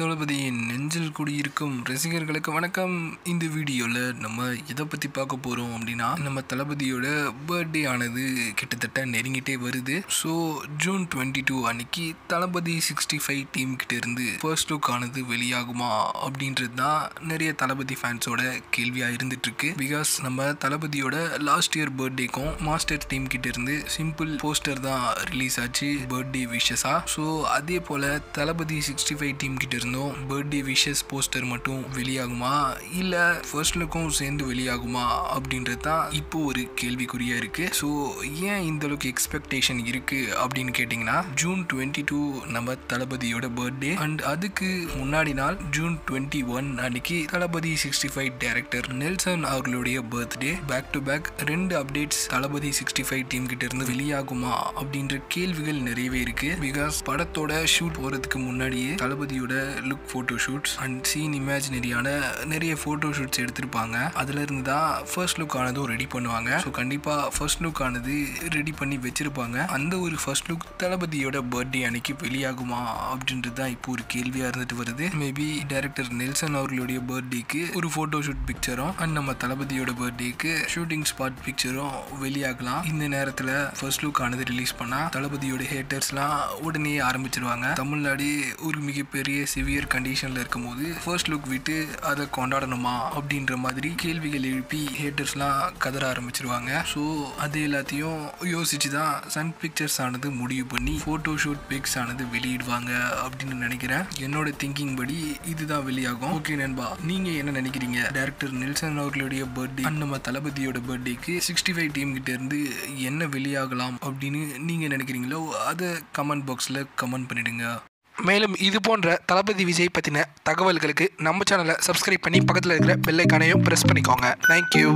தளபதியின் நெஞ்சில் குடியிருக்கும் ரசிகர்களுக்கு வணக்கம். இந்த வீடியோவில் நம்ம எதை பற்றி பார்க்க போகிறோம் அப்படின்னா நம்ம தளபதியோட பர்த்டே ஆனது கிட்டத்தட்ட நெருங்கிட்டே வருது. ஸோ ஜூன் டுவெண்ட்டி டூ அன்னைக்கு தளபதி சிக்ஸ்டி ஃபைவ் டீம் கிட்ட இருந்து ஃபர்ஸ்ட் லுக் ஆனது வெளியாகுமா அப்படின்றது தான் நிறைய தளபதி ஃபேன்ஸோட கேள்வியாக இருந்துட்டுருக்கு. பிகாஸ் நம்ம தளபதியோட லாஸ்ட் இயர் பர்த்டேக்கும் மாஸ்டர் டீம் கிட்ட இருந்து சிம்பிள் போஸ்டர் தான் ரிலீஸ் ஆச்சு பர்த்டே விஷஸாக ஸோ அதே போல் தளபதி சிக்ஸ்டி ஃபைவ் டீம் கிட்ட இருந்தும். பர்த்டே விஷஸ் போஸ்டர் மட்டும் வெளியாகுமா? இல்லை ஃபர்ஸ்ட் லுக்கும் சேர்ந்து வெளியாகுமா? அப்படின்றது தான் இப்போ ஒரு கேள்விக்குறியாக இருக்குது ஸோ ஏன் இந்த அளவுக்கு எக்ஸ்பெக்டேஷன் இருக்குது அப்படின்னு கேட்டிங்கன்னா ஜூன் டுவெண்ட்டி டூ நம்ம தளபதியோட பர்த்டே அண்ட் அதுக்கு முன்னாடி நாள் ஜூன் டுவெண்ட்டி ஒன் அன்னைக்கு Thalapathy sixty five director Nelson அவர்களுடைய பர்த்டே பேக் டு பேக் ரெண்டு updates Thalapathy sixty five team கிட்ட இருந்து வெளியாகுமா? அப்படின்ற கேள்விகள் நிறையவே இருக்கு. பிகாஸ் படத்தோட ஷூட் போறதுக்கு முன்னாடியே தளபதியோட look photo shoots and scene இமேஜினரியான நிறைய ஃபோட்டோ ஷூட்ஸ் எடுத்திருப்பாங்க. அதுல இருந்து தான் ஃபர்ஸ்ட் லுக் ஆனதும் ரெடி பண்ணுவாங்க. ஸோ கண்டிப்பா ஃபர்ஸ்ட் லுக் ஆனது ரெடி பண்ணி வச்சிருப்பாங்க. அந்த ஒரு ஃபர்ஸ்ட் லுக் தளபதியோட பர்த்டே அன்னைக்கு வெளியாகுமா அப்படின்றது தான் இப்போ ஒரு கேள்வியா இருந்துட்டு வருது. மேபி டைரக்டர் நெல்சன் அவர்களுடைய பர்த்டேக்கு ஒரு ஃபோட்டோ ஷூட் பிக்சரும் அண்ட் நம்ம தளபதியோட பர்த்டேக்கு ஷூட்டிங் ஸ்பாட் பிக்சரும் வெளியாகலாம். இந்த நேரத்தில் ஃபர்ஸ்ட் லுக் ஆனது ரிலீஸ் பண்ணால் தளபதியோட ஹேட்டர்ஸ்லாம் உடனே ஆரம்பிச்சிருவாங்க. தமிழ்நாடு ஒரு மிகப்பெரிய சிவியர் கண்டிஷனில் இருக்கும்போது ஃபர்ஸ்ட் லுக் விட்டு அதை கொண்டாடணுமா அப்படின்ற மாதிரி கேள்விகள் எழுப்பி ஹேட்டர்ஸ்லாம் கதற ஆரம்பிச்சிருவாங்க. ஸோ அது எல்லாத்தையும் யோசிச்சு தான் சன் பிக்சர்ஸ் ஆனது முடிவு பண்ணி ஃபோட்டோ ஷூட் பிக்ஸ் ஆனது வெளியிடுவாங்க அப்படின்னு நினைக்கிறேன். என்னோட திங்கிங் படி இதுதான் வெளியாகும். ஓகே நண்பா நீங்க என்ன நினைக்கிறீங்க? டேரக்டர் நெல்சன் அவர்களுடைய பர்த்டே நம்ம தளபதியோட பர்த்டேக்கு சிக்ஸ்டி ஃபைவ் டீம் கிட்ட இருந்து என்ன வெளியாகலாம் அப்படின்னு நீங்க நினைக்கிறீங்களோ அதை கமெண்ட் பாக்ஸில் கமெண்ட் பண்ணிடுங்க. மேலும் இது போன்ற தளபதி விஜய் பற்றின தகவல்களுக்கு நம்ம சேனலை சப்ஸ்கிரைப் பண்ணி பக்கத்தில் இருக்கிற பெல்லைக்கானையும் ப்ரெஸ் பண்ணிக்கோங்க. தேங்க்யூ